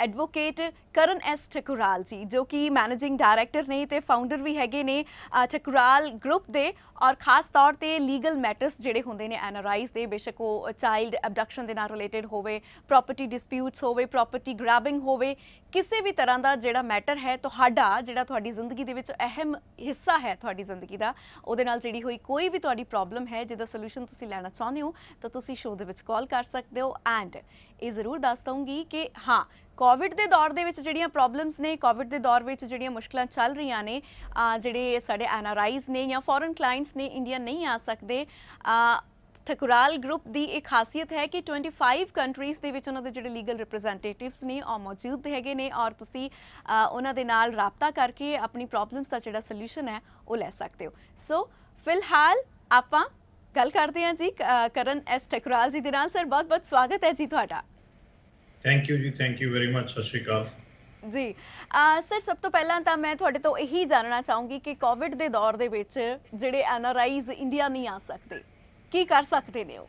Advocate ਕਰਨ S ਠਕੁਰਾਲ ਜੀ, ਜੋ ਕਿ ਮੈਨੇਜਿੰਗ ਡਾਇਰੈਕਟਰ ਨੇ ਤੇ ਫਾਊਂਡਰ ਵੀ ਹੈਗੇ ਨੇ ਠਕੁਰਾਲ ਗਰੁੱਪ ਦੇ ਔਰ ਖਾਸ ਤੌਰ ਤੇ ਲੀਗਲ ਮੈਟਰਸ ਜਿਹੜੇ ਹੁੰਦੇ ਨੇ, ਐਨਆਰਆਈਜ਼ ਦੇ, ਬੇਸ਼ੱਕ ਉਹ ਚਾਈਲਡ ਅਬਡਕਸ਼ਨ ਦੇ ਨਾਲ ਰਿਲੇਟਡ ਹੋਵੇ, ਪ੍ਰਾਪਰਟੀ ਡਿਸਪਿਊਟਸ ਹੋਵੇ, ਪ੍ਰਾਪਰਟੀ ਗ੍ਰੈਬਿੰਗ ਹੋਵੇ, ਕਿਸੇ ਵੀ ਤਰ੍ਹਾਂ ਦਾ ਜਿਹੜਾ ਮੈਟਰ ਹੈ ਤੁਹਾਡਾ, ਜਿਹੜਾ ਤੁਹਾਡੀ ਜ਼ਿੰਦਗੀ ਦੇ ਵਿੱਚ ਅਹਿਮ ਹਿੱਸਾ ਹੈ ਤੁਹਾਡੀ ਜ਼ਿੰਦਗੀ ਦਾ, ਉਹਦੇ ਨਾਲ ਜਿਹੜੀ ਹੋਈ ਕੋਈ ਵੀ ਤੁਹਾਡੀ ਪ੍ਰੋਬਲਮ ਹੈ, ਜਿਹਦਾ ਸੋਲੂਸ਼ਨ ਤੁਸੀਂ ਲੈਣਾ ਚਾਹੁੰਦੇ ਹੋ, ਤਾਂ ਤੁਸੀਂ ਸ਼ੋਅ ਦੇ ਵਿੱਚ ਕਾਲ ਕਰ ਸਕਦੇ ਹੋ, ਐਂਡ ਇਹ ਜ਼ਰੂਰ ਦੱਸ ਦਊਂਗੀ ਕਿ ਹਾਂ ਕੋਵਿਡ ਦੇ ਦੌਰ ਦੇ ਵਿੱਚ ਜਿਹੜੀਆਂ ਪ੍ਰੋਬਲਮਸ ਨੇ ਕੋਵਿਡ ਦੇ ਦੌਰ ਵਿੱਚ ਜਿਹੜੀਆਂ ਮੁਸ਼ਕਲਾਂ ਚੱਲ ਰਹੀਆਂ ਨੇ ਜਿਹੜੇ ਸਾਡੇ ਐਨਆਰਆਈਜ਼ ਨੇ ਜਾਂ ਫੋਰਨ ਕਲਾਇੰਟਸ ਨੇ ਇੰਡੀਆ ਨਹੀਂ ਆ ਸਕਦੇ ਠਕੁਰਾਲ ਗਰੁੱਪ ਦੀ ਇੱਕ ਖਾਸੀਅਤ ਹੈ ਕਿ 25 ਕੰਟਰੀਜ਼ ਦੇ ਵਿੱਚ ਉਹਨਾਂ ਦੇ ਜਿਹੜੇ ਲੀਗਲ ਰਿਪਰੈਜ਼ੈਂਟੇਟਿਵਸ ਨੇ, ਉਹ ਮੌਜੂਦ ਹੈਗੇ ਨੇ ਔਰ ਤੁਸੀਂ ਉਹਨਾਂ ਦੇ ਨਾਲ ਰਾਬਤਾ ਕਰਕੇ ਆਪਣੀ ਪ੍ਰੋਬਲਮਸ ਦਾ ਜਿਹੜਾ ਸੋਲੂਸ਼ਨ ਹੈ, ਉਹ ਲੈ ਸਕਦੇ ਹੋ। ਸੋ ਫਿਲਹਾਲ ਆਪਾਂ ਗੱਲ ਕਰਦੇ ਹਾਂ ਜੀ ਕਰਨ ਐਸ ਠਕੁਰਾਲ ਜੀ ਦੇ ਨਾਲ। ਸਰ ਬਹੁਤ ਬਹੁਤ ਸਵਾਗਤ ਹੈ ਜੀ ਤੁਹਾਡਾ। ਥੈਂਕ ਯੂ ਜੀ thank you very much Sat Sri Akal. ਜੀ ਸਰ ਸਭ ਤੋਂ ਪਹਿਲਾਂ ਤਾਂ ਮੈਂ ਤੁਹਾਡੇ ਤੋਂ ਇਹੀ ਜਾਣਨਾ ਚਾਹੂੰਗੀ ਕਿ ਕੋਵਿਡ ਦੇ ਦੌਰ ਦੇ ਵਿੱਚ ਜਿਹੜੇ ਐਨਆਰਆਈਜ਼ ਇੰਡੀਆ ਨਹੀਂ ਆ ਸਕਦੇ ਕੀ ਕਰ ਸਕਦੇ ਨੇ ਉਹ?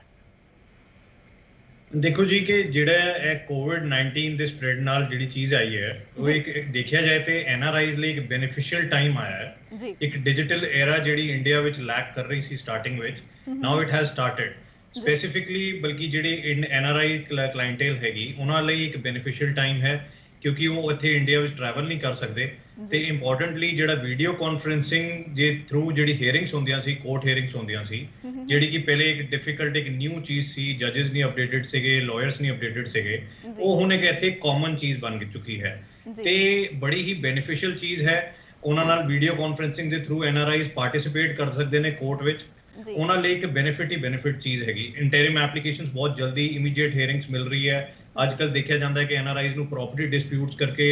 ਦੇਖੋ ਜੀ ਕਿ ਜਿਹੜਾ ਇਹ ਕੋਵਿਡ-19 ਦੇ ਸਪਰੈਡ ਨਾਲ ਜਿਹੜੀ ਚੀਜ਼ ਆਈ ਹੈ ਉਹ ਇੱਕ ਦੇਖਿਆ ਜਾਏ ਤੇ ਐਨਆਰਆਈਜ਼ ਲਈ ਇੱਕ ਬੈਨੀਫੀਸ਼ੀਅਲ ਟਾਈਮ ਆਇਆ ਹੈ। ਇੱਕ ਡਿਜੀਟਲ ਐਰਾ ਜਿਹੜੀ ਇੰਡੀਆ ਵਿੱਚ ਲੈਕ ਕਰ ਰਹੀ ਸੀ ਸਟਾਰਟਿੰਗ ਵਿੱਚ now it has started specifically ਬਲਕਿ ਜਿਹੜੇ ਐਨਆਰਆਈ ਕਲਾਇੰਟੇਲ ਹੈਗੀ ਉਹਨਾਂ ਲਈ ਇੱਕ ਬੈਨੀਫੀਸ਼ੀਅਲ ਟਾਈਮ ਹੈ ਕਿਉਂਕਿ ਉਹ ਇੱਥੇ ਇੰਡੀਆ ਵਿੱਚ ਟਰੈਵਲ ਨਹੀਂ ਕਰ ਸਕਦੇ। ਤੇ ਇੰਪੋਰਟੈਂਟਲੀ ਜਿਹੜਾ ਵੀਡੀਓ ਕਾਨਫਰੈਂਸਿੰਗ ਜੇ ਥਰੂ ਜਿਹੜੀ ਹੀਅਰਿੰਗਸ ਹੁੰਦੀਆਂ ਸੀ ਕੋਰਟ ਹੀਅਰਿੰਗਸ ਹੁੰਦੀਆਂ ਸੀ ਜਿਹੜੀ ਕਿ ਪਹਿਲੇ ਇੱਕ ਡਿਫਿਕਲਟ ਇੱਕ ਨਿਊ ਚੀਜ਼ ਸੀ ਜੱਜਸ ਨਹੀਂ ਅਪਡੇਟਡ ਸੀਗੇ ਲਾਇਰਸ ਨਹੀਂ ਅਪਡੇਟਡ ਸੀਗੇ ਉਹ ਹੁਣ ਇੱਕ ਇੱਥੇ ਕਾਮਨ ਚੀਜ਼ ਬਣ ਚੁੱਕੀ ਹੈ। ਤੇ ਬੜੀ ਹੀ ਬੈਨੀਫੀਸ਼ੀਅਲ ਚੀਜ਼ ਹੈ ਉਹਨਾਂ ਨਾਲ ਵੀਡੀਓ ਕਾਨਫਰੈਂਸਿੰਗ ਦੇ ਥਰੂ ਐਨਆਰਆਈਜ਼ ਪਾਰਟਿਸਿਪੇਟ ਕਰ ਸਕਦੇ ਨੇ ਕੋਰਟ ਵਿੱਚ। ਉਹਨਾਂ ਲਈ ਇੱਕ ਬੈਨੀਫਿਟ ਹੀ ਬੈਨੀਫਿਟ ਚੀਜ਼ ਹੈਗੀ। ਇੰਟਰਿਮ ਐਪਲੀਕੇਸ਼ਨਸ ਬਹੁਤ ਜਲਦੀ ਇਮੀਡੀਏਟ ਹੀਅਰਿੰਗਸ ਮਿਲ ਰਹੀ ਹੈ। ਅੱਜ ਕੱਲ ਦੇਖਿਆ ਜਾਂਦਾ ਹੈ ਕਿ ਐਨਆਰਆਈਜ਼ ਨੂੰ ਪ੍ਰਾਪਰਟੀ ਡਿਸਪਿਊਟਸ ਕਰਕੇ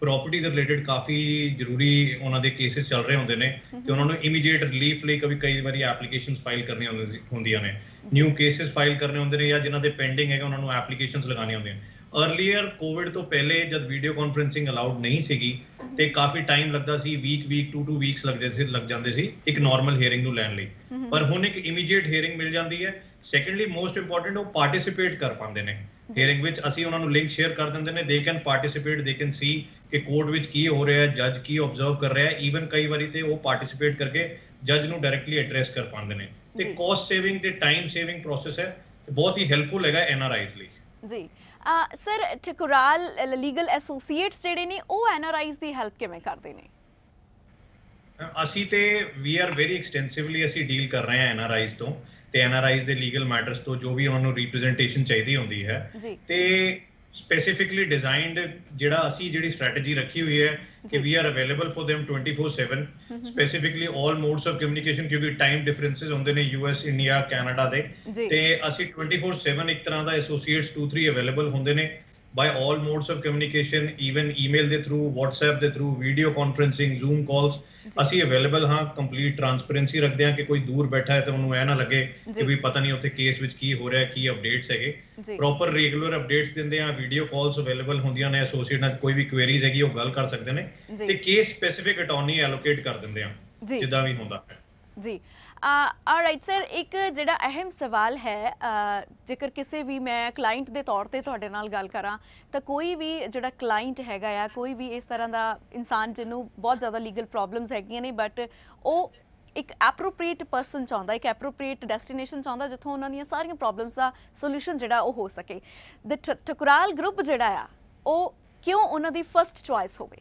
ਪ੍ਰਾਪਰਟੀ ਦੇ ਰਿਲੇਟਡ ਕਾਫੀ ਜ਼ਰੂਰੀ ਉਹਨਾਂ ਦੇ ਕੇਸਿਸ ਚੱਲ ਰਹੇ ਹੁੰਦੇ ਨੇ। ਤੇ ਉਹਨਾਂ ਨੂੰ ਇਮੀਡੀਏਟ ਰਿਲੀਫ ਲਈ ਕभी ਕਈ ਵਾਰੀ ਐਪਲੀਕੇਸ਼ਨਸ ਫਾਈਲ ਕਰਨੀਆਂ ਹੁੰਦੀ- ਹੁੰਦੀਆਂ ਨੇ। ਨਿਊ ਕੇਸਿਸ ਫਾਈਲ ਕਰਨੇ ਹੁੰਦੇ ਨੇ ਜਾਂ ਜਿਨ੍ਹਾਂ ਦੇ ਪੈਂਡਿੰਗ ਹੈਗਾ ਉਹਨਾਂ ਨੂੰ ਐਪਲੀਕੇਸ਼ਨਸ ਲਗਾਉਣੀਆਂ ਹੁੰਦੀਆਂ ਅਰਲੀਅਰ ਕੋਵਿਡ ਤੋਂ ਪਹਿਲੇ ਜਦ ਵੀਡੀਓ ਕਾਨਫਰੈਂਸਿੰਗ ਅਲਾਉਡ ਨਹੀਂ ਸੀਗੀ ਤੇ ਕਾਫੀ ਟਾਈਮ ਲੱਗਦਾ ਸੀ ਵੀਕ ਵੀਕ 2 2 ਵੀਕਸ ਲੱਗਦੇ ਸੀ ਲੱਗ ਜਾਂਦੇ ਸੀ ਇੱਕ ਨਾਰਮਲ ਹੀਅਰਿੰਗ ਨੂੰ ਲੈਣ ਲਈ। ਪਰ ਹੁਣ ਇੱਕ ਇਮੀਡੀਏਟ ਹੀਅਰਿੰਗ ਮਿਲ ਜਾਂਦੀ ਹੈ। ਸੈਕੰਡਲੀ ਮੋਸਟ ਇੰਪੋਰਟੈਂਟ ਉਹ ਪਾਰਟਿਸਿਪੇਟ ਕਰ ਪਾਉਂਦੇ ਨੇ। ਹੀਅਰਿੰਗ ਵਿੱਚ ਅਸੀਂ ਉਹਨਾਂ ਨੂੰ ਲਿੰਕ ਸ਼ੇਅਰ ਕਰ ਦਿੰਦੇ ਨੇ। They can participate they can see ਕਿ ਕੋਰਟ ਵਿੱਚ ਕੀ ਹੋ ਰਿਹਾ ਹੈ ਜੱਜ ਕੀ ਆਬਜ਼ਰਵ ਕਰ ਰਿਹਾ ਹੈ। ਈਵਨ ਕਈ ਵਾਰੀ ਤੇ ਉਹ ਪਾਰਟਿਸਿਪੇਟ ਕਰਕੇ ਜੱਜ ਨੂੰ ਡਾਇਰੈਕਟਲੀ ਐਡਰੈਸ ਕਰ ਪਾਉਂਦੇ ਨੇ। ਤੇ। ਕਾਸਟ ਸੇਵਿੰਗ ਤੇ ਟਾਈਮ ਸੇਵਿੰਗ ਪ੍ਰੋਸੈਸ ਹੈ। ਬਹੁਤ ਹੀ ਹੈਲਪਫੁਲ ਹੈਗਾ ਐਨਆਰਆਈਜ਼ ਲਈ। ਜੀ। ਸਰ ਠਕੁਰਾਲ ਲੀਗਲ ਐਸੋਸੀਏਟਸ ਜਿਹੜੇ ਨੇ ਉਹ ਐਨਆਰਆਈਜ਼ ਦੀ ਹੈਲਪ ਕਿਵੇਂ ਕਰਦੇ ਨੇ? ਅਸੀਂ ਤੇ ਵੀ ਆਰ ਵੈਰੀ ਐਕਸਟੈਂਸਿਵਲੀ ਅਸੀਂ ਡੀਲ ਕਰ ਰਹੇ ਹਾਂ ਐਨਆਰਆਈਜ਼ ਤੋਂ ਤੇ ਐਨਆਰਆਈਜ਼ ਦੇ ਲੀਗਲ ਮੈਟਰਸ ਤੋਂ ਜੋ ਵੀ ਉਹਨਾਂ ਨੂੰ ਰਿਪਰੈਜ਼ੈਂਟੇਸ਼ਨ ਚਾਹੀਦੀ ਹੁੰਦੀ ਹੈ ਜੀ। ਤੇ ਸਪੈਸੀਫਿਕਲੀ ਡਿਜ਼ਾਈਨਡ ਜਿਹੜਾ ਅਸੀਂ ਜਿਹੜੀ ਸਟ੍ਰੈਟਜੀ ਰੱਖੀ ਹੋਈ ਹੈ ਕਿ। We are available for them 24/7 specifically 올 modes of communication ਕਿਉਂਕਿ ਟਾਈਮ ਡਿਫਰੈਂਸਸ ਹੁੰਦੇ ਨੇ ਯੂਐਸ ਇੰਡੀਆ ਕੈਨੇਡਾ ਦੇ। ਤੇ ਅਸੀਂ 24/7 ਇੱਕ ਤਰ੍ਹਾਂ ਦਾ ਐਸੋਸੀਏਟਸ 2-3 ਅਵੇਲੇਬਲ ਹੁੰਦੇ ਨੇ। By 올 modes of communication even email ਦੇ ਥਰੂ WhatsApp ਦੇ through video conferencing Zoom calls ਅਸੀਂ ਅਵੇਲੇਬਲ ਹਾਂ ਕੰਪਲੀਟ ਟਰਾਂਸਪੇਰੈਂਸੀ ਰੱਖਦੇ ਹਾਂ ਕਿ ਕੋਈ ਦੂਰ ਬੈਠਾ ਹੈ ਤਾਂ ਉਹਨੂੰ ਇਹ ਨਾ ਲੱਗੇ। ਕਿ ਵੀ ਪਤਾ ਨਹੀਂ ਉੱਥੇ ਕੇਸ ਵਿੱਚ ਕੀ ਹੋ ਰਿਹਾ ਕੀ ਅਪਡੇਟਸ ਹੈਗੇ। ਪ੍ਰੋਪਰ ਰੈਗੂਲਰ ਅਪਡੇਟਸ ਦਿੰਦੇ ਆ ਵੀਡੀਓ ਕਾਲਸ ਅਵੇਲੇਬਲ ਹੁੰਦੀਆਂ ਨੇ ਐਸੋਸੀਏਟ ਨਾਲ ਕੋਈ ਵੀ ਕੁਐਰੀਜ਼ ਹੈਗੀ ਉਹ ਗੱਲ ਕਰ ਸਕਦੇ ਨੇ। ਤੇ ਕੇਸ ਸਪੈਸੀਫਿਕ ਅਟਾਰਨੀ ਐਲੋਕੇਟ ਕਰ ਦਿੰਦੇ ਆ ਜਿੱਦਾਂ ਵੀ ਹੁੰਦਾ ਹੈ। ਜੀ। ਆਲਰਾਈਟ ਸਰ ਇੱਕ ਜਿਹੜਾ ਅਹਿਮ ਸਵਾਲ ਹੈ ਜੇਕਰ ਕਿਸੇ ਵੀ ਮੈਂ ਕਲਾਇੰਟ ਦੇ ਤੌਰ ਤੇ ਤੁਹਾਡੇ ਨਾਲ ਗੱਲ ਕਰਾਂ, ਤਾਂ ਕੋਈ ਵੀ ਜਿਹੜਾ ਕਲਾਇੰਟ ਹੈਗਾ ਆ, ਕੋਈ ਵੀ ਇਸ ਤਰ੍ਹਾਂ ਦਾ ਇਨਸਾਨ ਜਿਹਨੂੰ ਬਹੁਤ ਜ਼ਿਆਦਾ ਲੀਗਲ ਪ੍ਰੋਬਲਮਸ ਹੈਗੀਆਂ ਨੇ ਬਟ ਉਹ ਇੱਕ ਐਪਰੋਪ੍ਰੀਏਟ ਪਰਸਨ ਚਾਹੁੰਦਾ, ਇੱਕ ਐਪਰੋਪ੍ਰੀਏਟ ਡੈਸਟੀਨੇਸ਼ਨ ਚਾਹੁੰਦਾ, ਜਿੱਥੋਂ ਉਹਨਾਂ ਦੀਆਂ ਸਾਰੀਆਂ ਪ੍ਰੋਬਲਮਸ ਦਾ ਸੋਲੂਸ਼ਨ ਜਿਹੜਾ ਉਹ ਹੋ ਸਕੇ। ਦ ਠਕੁਰਾਲ ਗਰੁੱਪ ਜਿਹੜਾ ਆ, ਉਹ ਕਿਉਂ ਉਹਨਾਂ ਦੀ ਫਰਸਟ ਚੁਆਇਸ ਹੋਵੇ?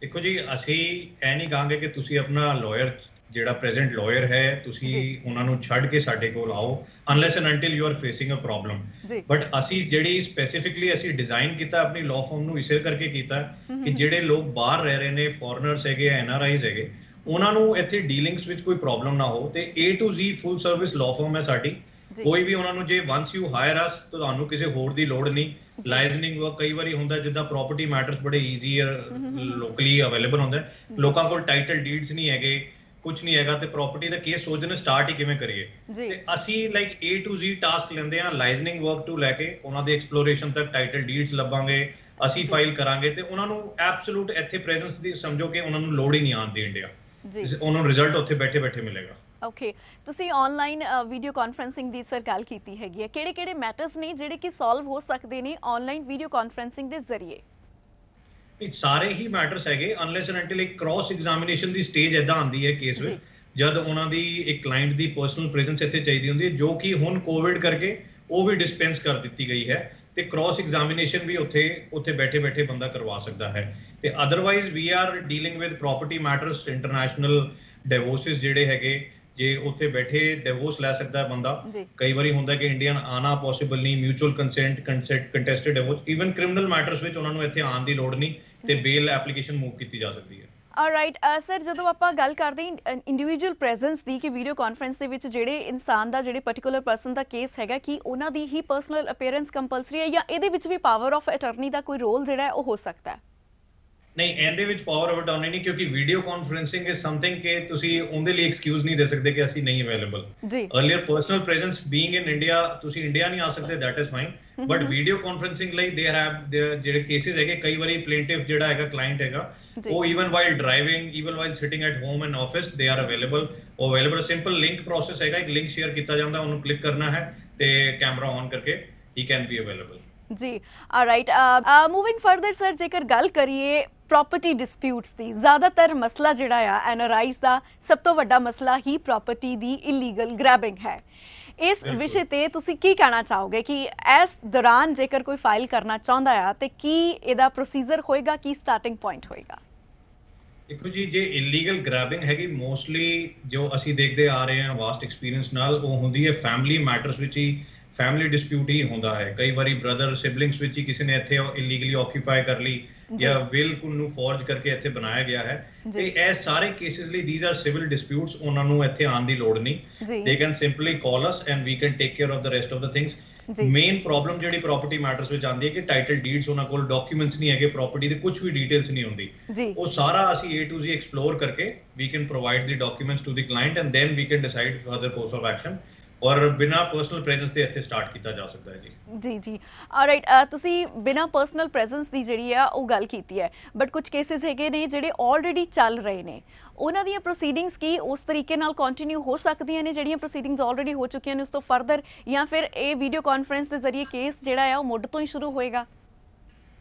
ਦੇਖੋ ਜੀ, ਅਸੀਂ ਇਹ ਨਹੀਂ ਕਹਾਂਗੇ ਕਿ ਤੁਸੀਂ ਆਪਣਾ ਲਾਇਰ ਜਿਹੜਾ ਪ੍ਰੈਜ਼ੈਂਟ ਲਾਇਰ ਹੈ ਤੁਸੀਂ। ਉਹਨਾਂ ਨੂੰ ਛੱਡ ਕੇ ਸਾਡੇ ਕੋਲ ਆਓ unless and until you are facing a problem but ਅਸੀਂ ਜਿਹੜੀ ਸਪੈਸੀਫਿਕਲੀ ਅਸੀਂ ਡਿਜ਼ਾਈਨ ਕੀਤਾ ਆਪਣੀ ਲਾਅ ਫਰਮ ਨੂੰ ਇਸੇ ਕਰਕੇ ਕੀਤਾ ਕਿ ਜਿਹੜੇ ਲੋਕ ਬਾਹਰ ਰਹਿ ਰਹੇ ਨੇ ਫੋਰਨਰਸ ਹੈਗੇ ਐਨਆਰਆਈਜ਼ ਹੈਗੇ ਉਹਨਾਂ ਨੂੰ ਇੱਥੇ ਡੀਲਿੰਗਸ ਵਿੱਚ ਕੋਈ ਪ੍ਰੋਬਲਮ ਨਾ ਹੋ ਤੇ A to Z full service law firm ਹੈ ਸਾਡੀ। ਕੋਈ ਵੀ ਉਹਨਾਂ ਨੂੰ ਜੇ ਵਾਂਸ ਯੂ ਹਾਇਰ ਅਸ ਤੁਹਾਨੂੰ ਕਿਸੇ ਹੋਰ ਦੀ ਲੋੜ ਨਹੀਂ। ਲਾਈਜ਼ਨਿੰਗ ਵਰਕ ਕਈ ਵਾਰੀ ਹੁੰਦਾ ਜਿੱਦਾਂ ਪ੍ਰਾਪਰਟੀ ਮੈਟਰਸ ਬੜੇ ਈਜ਼ੀ ਲੋਕਲੀ ਅਵੇਲੇਬਲ ਹੁੰਦਾ। ਲੋਕਾਂ ਕੋਲ ਟਾਈਟਲ ਡੀਡਸ ਨਹੀਂ ਹੈਗੇ। ਕੁਝ ਨਹੀਂ ਹੈਗਾ ਤੇ ਪ੍ਰਾਪਰਟੀ ਦਾ ਕੇਸ ਸੋਚਦੇ ਸਟਾਰਟ ਹੀ ਕਿਵੇਂ ਕਰੀਏ। ਤੇ ਅਸੀਂ like A to Z task ਲੈਂਦੇ ਆ ਲਾਈਜ਼ਨਿੰਗ ਵਰਕ ਤੋਂ ਲੈ ਕੇ ਉਹਨਾਂ ਦੇ ਐਕਸਪਲੋਰੇਸ਼ਨ ਤੱਕ ਟਾਈਟਲ ਡੀਡਸ ਲੱਭਾਂਗੇ ਅਸੀਂ ਫਾਈਲ ਕਰਾਂਗੇ ਤੇ ਉਹਨਾਂ ਨੂੰ ਐਬਸੋਲੂਟ ਇੱਥੇ ਪ੍ਰੈਜ਼ੈਂਸ ਦੀ ਸਮਝੋ ਕਿ ਉਹਨਾਂ ਨੂੰ ਲੋੜ ਹੀ ਨਹੀਂ ਆਉਂਦੀ ਇੰਡੀਆ ਜੀ। ਉਹਨਾਂ ਨੂੰ ਰਿਜ਼ਲਟ ਉੱਥੇ ਬੈਠੇ ਬੈਠੇ ਮਿਲੇਗਾ। ਓਕੇ ਤੁਸੀਂ ਆਨਲਾਈਨ ਵੀਡੀਓ ਕਾਨਫਰੈਂਸਿੰਗ ਦੀ ਸਰ ਗੱਲ ਕੀਤੀ ਹੈਗੀ ਹੈ। ਕਿਹੜੇ ਕਿਹੜੇ ਮੈਟਰਸ ਨੇ ਜਿਹੜੇ ਕਿ ਸੋਲਵ ਹੋ ਸਕਦੇ ਨੇ ਆਨਲਾਈਨ ਵੀਡੀਓ ਕਾਨਫਰੈਂਸਿੰਗ ਦੇ ਜ਼ਰੀਏ? ਇਹ ਸਾਰੇ ਹੀ ਮੈਟਰਸ ਹੈਗੇ ਅਨਲੈਸ ਐਂਡ ਅੰਟਿਲ ਇੱਕ ਕ੍ਰਾਸ ਐਗਜ਼ਾਮੀਨੇਸ਼ਨ ਦੀ ਸਟੇਜ ਐਦਾਂ ਆਉਂਦੀ ਹੈ ਕੇਸ ਵਿੱਚ ਜਦ ਉਹਨਾਂ ਦੀ ਇੱਕ ਕਲਾਇੰਟ ਦੀ ਪਰਸਨਲ ਪ੍ਰੈਜ਼ੈਂਸ ਇੱਥੇ ਚਾਹੀਦੀ ਹੁੰਦੀ ਹੈ ਜੋ ਕਿ ਹੁਣ ਕੋਵਿਡ ਕਰਕੇ ਉਹ ਵੀ ਡਿਸਪੈਂਸ ਕਰ ਦਿੱਤੀ ਗਈ ਹੈ ਤੇ ਕ੍ਰਾਸ ਐਗਜ਼ਾਮੀਨੇਸ਼ਨ ਵੀ ਉੱਥੇ ਉੱਥੇ ਬੈਠੇ ਬੈਠੇ ਬੰਦਾ ਕਰਵਾ ਸਕਦਾ ਹੈ। ਤੇ otherwise we are dealing with property matters international divorces ਜਿਹੜੇ ਹੈਗੇ ਜੇ ਉੱਥੇ ਬੈਠੇ ਡਿਵੋਰਸ ਲੈ ਸਕਦਾ ਬੰਦਾ ਕਈ ਵਾਰੀ ਹੁੰਦਾ ਕਿ ਇੰਡੀਅਨ ਆਣਾ ਪੋਸੀਬਲ ਨਹੀਂ mutual consent consent contested divorce even criminal matters ਵਿੱਚ ਉਹਨਾਂ ਨੂੰ ਇੱਥੇ ਆਉਣ ਦੀ ਲੋੜ ਨਹੀਂ ਤੇ ਬੇਲ ਐਪਲੀਕੇਸ਼ਨ ਮੂਵ ਕੀਤੀ ਜਾ ਸਕਦੀ ਹੈ। ਆਲਰਾਈਟ ਸਰ ਜਦੋਂ ਆਪਾਂ ਗੱਲ ਕਰਦੇ ਇੰਡੀਵਿਜੂਅਲ ਪ੍ਰੈਜ਼ੈਂਸ ਦੀ ਕਿ ਵੀਡੀਓ ਕਾਨਫਰੰਸ ਦੇ ਵਿੱਚ ਜਿਹੜੇ ਇਨਸਾਨ ਦਾ ਜਿਹੜੇ ਪਾਰਟਿਕੂਲਰ ਪਰਸਨ ਦਾ ਕੇਸ ਹੈਗਾ ਕਿ ਉਹਨਾਂ ਦੀ ਹੀ ਪਰਸਨਲ ਅਪੀਅਰੈਂਸ ਕੰਪਲਸਰੀ ਹੈ ਜਾਂ ਇਹਦੇ ਵਿੱਚ ਵੀ ਪਾਵਰ ਆਫ ਅਟਾਰਨੀ ਦਾ ਕੋਈ ਰੋਲ ਜਿਹੜਾ ਹੈ ਉਹ ਹੋ ਸਕਦਾ ਹੈ? ਨਹੀਂ ਇਹਦੇ ਵਿੱਚ ਪਾਵਰ ਆਫ ਅਟਾਰਨੀ ਨਹੀਂ ਕਿਉਂਕਿ ਵੀਡੀਓ ਕਾਨਫਰੈਂਸਿੰਗ ਇਜ਼ ਸਮਥਿੰਗ ਕਿ ਤੁਸੀਂ ਉਹਦੇ ਲਈ ਐਕਸਕਿਊਜ਼ ਨਹੀਂ ਦੇ ਸਕਦੇ ਕਿ ਅਸੀਂ ਨਹੀਂ available earlier personal presence being in India ਤੁਸੀਂ ਇੰਡੀਆ ਨਹੀਂ ਆ ਸਕਦੇ that is fine but video conferencing ਲਈ ਦੇ ਹੈਵ ਜਿਹੜੇ ਕੇਸਿਸ ਹੈਗੇ ਕਈ ਵਾਰੀ ਪਲੇਂਟਿਫ ਜਿਹੜਾ ਹੈਗਾ ਕਲਾਇੰਟ ਹੈਗਾ। ਉਹ even while driving even while sitting at home and office they are available ਉਹ ਅਵੇਲੇਬਲ ਸਿੰਪਲ ਲਿੰਕ ਪ੍ਰੋਸੈਸ ਹੈਗਾ ਇੱਕ ਲਿੰਕ ਸ਼ੇਅਰ ਕੀਤਾ ਜਾਂਦਾ ਉਹਨੂੰ ਕਲਿੱਕ ਕਰਨਾ ਹੈ ਤੇ ਕੈਮਰਾ ਔਨ ਕਰਕੇ ਹੀ ਕੈਨ ਬੀ ਅਵੇਲੇਬਲ ਜੀ ਆਲਰਾਈਟ ਮੂਵਿੰਗ ਫਰਦਰ ਸਰ ਜੇਕਰ ਗੱਲ ਕਰੀਏ ਪ੍ਰਾਪਰਟੀ ਡਿਸਪਿਊਟਸ ਦੀ। ਜ਼ਿਆਦਾਤਰ ਮਸਲਾ ਜਿਹੜਾ ਆ ਐਨਆਰਆਈਜ਼ ਦਾ ਸਭ ਤੋਂ ਵੱਡਾ ਮਸਲਾ ਹੀ ਪ੍ਰਾਪਰਟੀ ਦੀ ਇਲੀਗਲ ਗ੍ਰੈਬਿੰਗ ਹੈ। ਇਸ। ਵਿਸ਼ੇ ਤੇ ਤੁਸੀਂ ਕੀ ਕਹਿਣਾ ਚਾਹੋਗੇ ਕਿ ਇਸ ਦੌਰਾਨ ਜੇਕਰ ਕੋਈ ਫਾਈਲ ਕਰਨਾ ਚਾਹੁੰਦਾ ਆ ਤੇ ਕੀ ਇਹਦਾ ਪ੍ਰੋਸੀਜਰ ਹੋਏਗਾ ਕੀ ਸਟਾਰਟਿੰਗ ਪੁਆਇੰਟ ਹੋਏਗਾ? ਦੇਖੋ ਜੀ ਜੇ ਇਲੀਗਲ ਗ੍ਰੈਬਿੰਗ ਹੈਗੀ ਮੋਸਟਲੀ ਜੋ ਅਸੀਂ ਦੇਖਦੇ ਆ ਰਹੇ ਹਾਂ ਵਾਸਟ ਐਕਸਪੀਰੀਅੰਸ ਨਾਲ ਉਹ ਹੁੰਦੀ ਹੈ ਫੈਮਿਲੀ ਮੈਟਰਸ ਵਿੱਚ ਹੀ ਫੈਮਿਲੀ ਡਿਸਪਿਊਟ ਹੀ ਹੁੰਦਾ ਹੈ। ਕਈ ਵਾਰੀ ਬ੍ਰਦਰ ਸਿਬਲਿੰਗਸ ਵਿੱਚ ਹੀ ਕਿਸੇ ਨੇ ਇੱਥੇ ਇਲੀਗਲੀ ਆਕਿਊਪਾਈ ਕਰ ਲਈ ਜਾਂ ਵਿਲ ਨੂੰ ਫੋਰਜ ਕਰਕੇ ਇੱਥੇ ਬਣਾਇਆ ਗਿਆ ਹੈ। ਤੇ ਇਹ ਸਾਰੇ ਕੇਸਿਸ ਲਈ ਥੀਸ ਆਰ ਸਿਵਲ ਡਿਸਪਿਊਟਸ ਉਹਨਾਂ ਨੂੰ ਇੱਥੇ ਆਉਣ ਦੀ ਲੋੜ ਨਹੀਂ। can simply call us and we can take care of the rest of the things. ਜੀ। ਮੇਨ ਪ੍ਰੋਬਲਮ ਜਿਹੜੀ ਪ੍ਰਾਪਰਟੀ ਮੈਟਰਸ ਵਿੱਚ ਆਉਂਦੀ ਹੈ ਕਿ ਟਾਈਟਲ ਡੀਡਸ ਉਹਨਾਂ ਕੋਲ ਡਾਕੂਮੈਂਟਸ ਨਹੀਂ ਹੈਗੇ ਪ੍ਰਾਪਰਟੀ ਦੇ ਕੁਝ ਵੀ ਡਿਟੇਲਸ ਨਹੀਂ ਹੁੰਦੀ। ਉਹ ਸਾਰਾ ਅਸੀਂ A to Z ਐਕਸਪਲੋਰ ਕਰਕੇ we can provide the documents to the client and then we can decide further course of action ਔਰ ਬਿਨਾ ਪਰਸਨਲ ਪ੍ਰੈਜ਼ੈਂਸ ਦੇ ਇੱਥੇ ਸਟਾਰਟ ਕੀਤਾ ਜਾ ਸਕਦਾ ਹੈ ਜੀ। ਜੀ ਜੀ। ਆਲਰਾਈਟ ਤੁਸੀਂ ਬਿਨਾ ਪਰਸਨਲ ਪ੍ਰੈਜ਼ੈਂਸ ਦੀ ਜਿਹੜੀ ਆ, ਉਹ ਗੱਲ ਕੀਤੀ ਹੈ। ਬਟ ਕੁਝ ਕੇਸਿਸ ਹੈਗੇ ਨੇ ਜਿਹੜੇ ਆਲਰੇਡੀ ਚੱਲ ਰਹੇ ਨੇ। ਉਹਨਾਂ ਦੀਆਂ ਪ੍ਰੋਸੀਡਿੰਗਸ ਕੀ ਉਸ ਤਰੀਕੇ ਨਾਲ ਕੰਟੀਨਿਊ ਹੋ ਸਕਦੀਆਂ ਨੇ? ਜਿਹੜੀਆਂ ਪ੍ਰੋਸੀਡਿੰਗਸ ਆਲਰੇਡੀ ਹੋ ਚੁੱਕੀਆਂ ਨੇ ਉਸ ਤੋਂ ਫਰਦਰ ਜਾਂ ਫਿਰ ਇਹ ਵੀਡੀਓ ਕਾਨਫਰੰਸ ਦੇ ਜ਼ਰੀਏ ਕੇਸ ਜਿਹੜਾ ਆ, ਉਹ ਮੁੱਢ ਤੋਂ ਹੀ ਸ਼ੁਰੂ ਹੋਏਗਾ?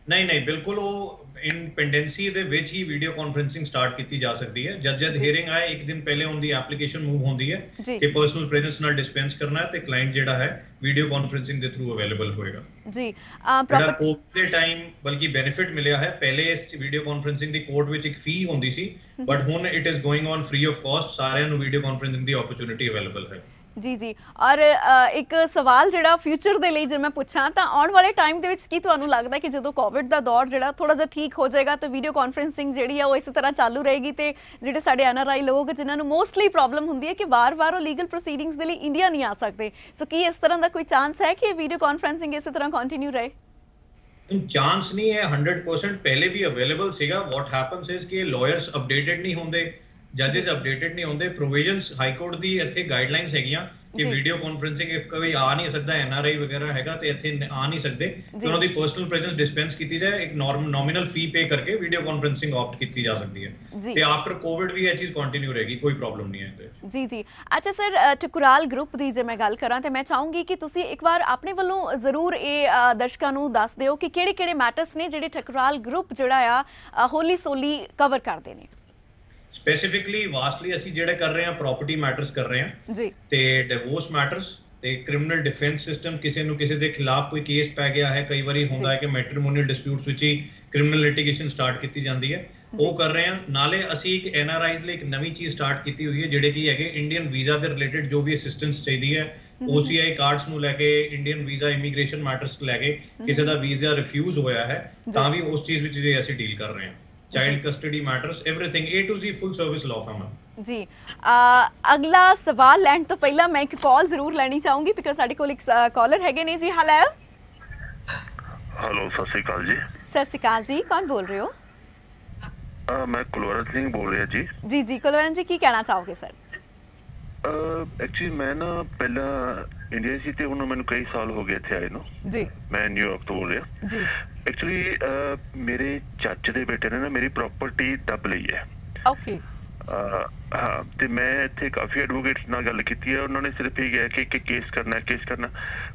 ਨਹੀਂ ਨਹੀਂ ਬਿਲਕੁਲ ਉਹ ਇੰਡੀਪੈਂਡੈਂਸੀ ਦੇ ਵਿੱਚ ਹੀ ਵੀਡੀਓ ਕਾਨਫਰencing ਸਟਾਰਟ ਕੀਤੀ ਜਾ ਸਕਦੀ ਹੈ। ਜਦ ਜਦ ਹੀਅਰਿੰਗ ਆਏ ਇੱਕ ਦਿਨ ਪਹਿਲੇ ਉਹਦੀ ਐਪਲੀਕੇਸ਼ਨ ਮੂਵ ਹੁੰਦੀ ਹੈ ਕਿ ਪਰਸਨਲ ਪ੍ਰੈਜ਼ੈਂਸ ਨਾਲ ਡਿਸਪੈਂਸ ਕਰਨਾ ਹੈ ਤੇ ਕਲਾਇੰਟ ਜਿਹੜਾ ਹੈ ਵੀਡੀਓ ਕਾਨਫਰencing ਦੇ ਥਰੂ ਅਵੇਲੇਬਲ ਹੋਏਗਾ। ਜੀ ਪ੍ਰੋਪਰ ਕੋਰਟ ਦੇ ਟਾਈਮ ਬਲਕਿ ਬੈਨੀਫਿਟ ਮਿਲਿਆ ਹੈ ਪਹਿਲੇ ਇਸ ਵੀਡੀਓ ਕਾਨਫਰencing ਦੀ ਕੋਰਟ ਵਿੱਚ ਇੱਕ ਫੀ ਹੁੰਦੀ ਸੀ ਬਟ ਹੁਣ it is going on free of cost ਸਾਰਿਆਂ ਨੂੰ ਵੀਡੀਓ ਕਾਨਫਰencing ਦੀ ਓਪਰਚ्युनिटी ਅਵੇਲੇਬਲ ਹੈ। ਜੀ ਜੀ। ਔਰ ਅ, ਇੱਕ ਸਵਾਲ ਜਿਹੜਾ ਫਿਊਚਰ ਦੇ ਲਈ ਜੇ ਮੈਂ ਪੁੱਛਾਂ ਤਾਂ ਆਉਣ ਵਾਲੇ ਟਾਈਮ ਦੇ ਵਿੱਚ ਕੀ ਤੁਹਾਨੂੰ ਲੱਗਦਾ ਕਿ ਜਦੋਂ ਕੋਵਿਡ ਦਾ ਦੌਰ ਜਿਹੜਾ ਥੋੜਾ ਜਿਹਾ ਠੀਕ ਹੋ ਜਾਏਗਾ ਤਾਂ ਵੀਡੀਓ ਕਾਨਫਰੈਂਸਿੰਗ ਜਿਹੜੀ ਆ ਉਹ ਇਸੇ ਤਰ੍ਹਾਂ ਚਾਲੂ ਰਹੇਗੀ ਤੇ ਜਿਹੜੇ ਸਾਡੇ ਐਨਆਰਆਈ ਲੋਕ ਜਿਨ੍ਹਾਂ ਨੂੰ ਮੋਸਟਲੀ ਪ੍ਰੋਬਲਮ ਹੁੰਦੀ ਹੈ ਕਿ ਵਾਰ-ਵਾਰ ਉਹ ਲੀਗਲ ਪ੍ਰੋਸੀਡਿੰਗਸ ਦੇ ਲਈ ਇੰਡੀਆ ਨਹੀਂ ਆ ਸਕਦੇ। ਸੋ ਕੀ ਇਸ ਤਰ੍ਹਾਂ ਦਾ ਕੋਈ ਚਾਂਸ ਹੈ ਕਿ ਇਹ ਵੀਡੀਓ ਕਾਨਫਰੈਂਸਿੰਗ ਇਸੇ ਤਰ੍ਹਾਂ ਕੰਟੀਨਿਊ ਰਹੇ? ਚਾਂਸ ਨਹੀਂ ਹੈ 100% ਪਹਿਲੇ ਵੀ ਅਵੇਲੇਬਲ ਸੀਗਾ। ਵਾਟ ਹੈਪਨਸ ਇਜ਼ ਕਿ ਲਾਇਰਸ ਅਪਡੇਟਡ ਨਹੀਂ ਹੁੰਦੇ। ਜੱਜਸ ਅਪਡੇਟਡ ਨਹੀਂ ਹੁੰਦੇ ਪ੍ਰੋਵੀਜ਼ਨਸ ਹਾਈ ਕੋਰਟ ਦੀ ਇੱਥੇ ਗਾਈਡਲਾਈਨਸ ਹੈਗੀਆਂ ਕਿ। ਵੀਡੀਓ ਕਾਨਫਰੈਂਸਿੰਗ ਇੱਕ ਕੋਈ ਆ ਨਹੀਂ ਸਕਦਾ ਐਨਆਰਆਈ ਵਗੈਰਾ ਹੈਗਾ ਤੇ ਇੱਥੇ ਆ ਨਹੀਂ ਸਕਦੇ। ਤੇ ਉਹਨਾਂ ਦੀ ਪਰਸਨਲ ਪ੍ਰੈਜ਼ੈਂਸ ਡਿਸਪੈਂਸ ਕੀਤੀ ਜਾਏ ਇੱਕ ਨੋਮੀਨਲ ਫੀ ਪੇ ਕਰਕੇ ਵੀਡੀਓ ਕਾਨਫਰੈਂਸਿੰਗ ਆਪਟ ਕੀਤੀ ਜਾ ਸਕਦੀ ਹੈ। ਤੇ ਆਫਟਰ ਕੋਵਿਡ ਵੀ ਇਹ ਚੀਜ਼ ਕੰਟੀਨਿਊ ਰਹੇਗੀ ਕੋਈ ਪ੍ਰੋਬਲਮ ਨਹੀਂ ਹੈ ਜੀ ਜੀ। ਅੱਛਾ ਸਰ ਅ, ਠਕੁਰਾਲ ਗਰੁੱਪ ਦੀ ਜੇ ਮੈਂ ਗੱਲ ਕਰਾਂ ਤੇ ਮੈਂ ਚਾਹੂੰਗੀ ਕਿ ਤੁਸੀਂ ਇੱਕ ਵਾਰ ਆਪਣੇ ਵੱਲੋਂ ਜ਼ਰੂਰ ਇਹ ਦਰਸ਼ਕਾਂ ਨੂੰ ਦੱਸ ਦਿਓ ਕਿ ਕਿਹੜੇ-ਕਿਹੜੇ ਮੈਟਰਸ ਨੇ ਜਿਹੜੇ ਠਕੁਰਾਲ ਗਰੁੱਪ ਜਿਹੜਾ ਆ ਹੋਲੀ ਸੋਲੀ ਕਵਰ ਕਰਦੇ ਨੇ। ਸਪੈਸੀਫਿਕਲੀ ਵਾਸਟਲੀ ਅਸੀਂ ਜਿਹੜੇ ਕਰ ਰਹੇ ਹਾਂ ਪ੍ਰਾਪਰਟੀ ਮੈਟਰਸ ਕਰ ਰਹੇ ਹਾਂ। ਜੀ। ਤੇ ਡਿਵੋਰਸ ਮੈਟਰਸ ਤੇ ਕ੍ਰਿਮੀਨਲ ਡਿਫੈਂਸ ਸਿਸਟਮ ਕਿਸੇ ਨੂੰ ਕਿਸੇ ਦੇ ਖਿਲਾਫ ਕੋਈ ਕੇਸ ਪੈ ਗਿਆ ਹੈ ਕਈ ਵਾਰੀ ਹੁੰਦਾ ਹੈ ਕਿ ਮੈਟ੍ਰੀਮੋਨੀਅਲ ਡਿਸਪਿਊਟਸ ਵਿੱਚ ਹੀ ਕ੍ਰਿਮੀਨਲ ਲਿਟੀਗੇਸ਼ਨ ਸਟਾਰਟ ਕੀਤੀ ਜਾਂਦੀ ਹੈ। ਉਹ ਕਰ ਰਹੇ ਹਾਂ। ਨਾਲੇ ਅਸੀਂ ਇੱਕ ਐਨਆਰਆਈਜ਼ ਲਈ ਇੱਕ ਨਵੀਂ ਚੀਜ਼ ਸਟਾਰਟ ਕੀਤੀ ਹੋਈ ਹੈ ਜਿਹੜੇ ਕੀ ਹੈਗੇ ਇੰਡੀਅਨ ਵੀਜ਼ਾ ਦੇ ਰਿਲੇਟਡ ਜੋ ਵੀ ਅਸਿਸਟੈਂਸ ਚਾਹੀਦੀ ਹੈ OCI ਕਾਰਡਸ ਨੂੰ ਲੈ ਕੇ ਇੰਡੀਅਨ ਵੀਜ਼ਾ ਇਮੀਗ੍ਰੇਸ਼ਨ ਮੈਟਰਸ ਲੈ ਕੇ ਕਿਸੇ ਦਾ ਵੀਜ਼ਾ ਰਿਫਿਊਜ਼ ਹੋਇਆ ਹੈ ਤਾਂ ਵੀ ਉਸ ਚੀਜ਼ ਵਿੱਚ ਜੇ ਅਸੀਂ ਡੀਲ ਕਰ ਰਹੇ ਹਾਂ। child custody matters everything A to Z full service law firm ਜੀ ਅ, ਅਗਲਾ ਸਵਾਲ ਲੈਣ ਤੋਂ ਪਹਿਲਾਂ ਮੈਂ ਇੱਕ ਕਾਲ ਜ਼ਰੂਰ ਲੈਣੀ ਚਾਹੂੰਗੀ ਬਿਕਾਜ਼ ਸਾਡੇ ਕੋਲ ਇੱਕ ਕਾਲਰ ਹੈਗੇ ਨੇ ਜੀ ਹੈਲੋ ਹੈਲੋ ਸਤਿ ਸ਼੍ਰੀ ਅਕਾਲ ਜੀ ਸਤਿ ਸ਼੍ਰੀ ਅਕਾਲ ਜੀ ਕੌਣ ਬੋਲ ਰਹੇ ਹੋ ਅਹ ਮੈਂ ਕੁਲਵੰਤ ਸਿੰਘ ਬੋਲ ਰਿਹਾ ਜੀ ਜੀ ਜੀ ਕੁਲਵੰਤ ਜੀ ਕੀ ਕਹਿਣਾ ਚਾਹੋਗੇ ਸਰ ਐਕਚੁਅਲੀ ਮੈਂ ਨਾ ਪਹਿਲਾਂ ਇੰਡੀਆ ਸੀ ਤੇ ਹੁਣ ਮੈਨੂੰ ਕਈ ਸਾਲ ਹੋ ਗਏ ਇੱਥੇ ਆਏ ਨੂੰ। ਜੀ। ਮੈਂ ਨਿਊਯਾਰਕ ਤੋਂ ਬੋਲ ਰਿਹਾ। ਜੀ। ਐਕਚੁਅਲੀ ਮੇਰੇ ਚਾਚੇ ਦੇ ਬੇਟੇ ਨੇ ਨਾ ਮੇਰੀ ਪ੍ਰਾਪਰਟੀ ਦੱਬ ਲਈ ਹੈ। ਓਕੇ ਹਾਂ ਤੇ ਮੈਂ ਇੱਥੇ ਕਾਫੀ ਐਡਵੋਕੇਟਸ ਨਾਲ ਗੱਲ ਕੀਤੀ ਹੈ। ਉਹਨਾਂ ਨੇ ਸਿਰਫ ਇਹ ਕਿਹਾ ਕਿ ਕਿ ਕੇਸ ਕਰਨਾ ਕੇਸ ਕਰਨਾ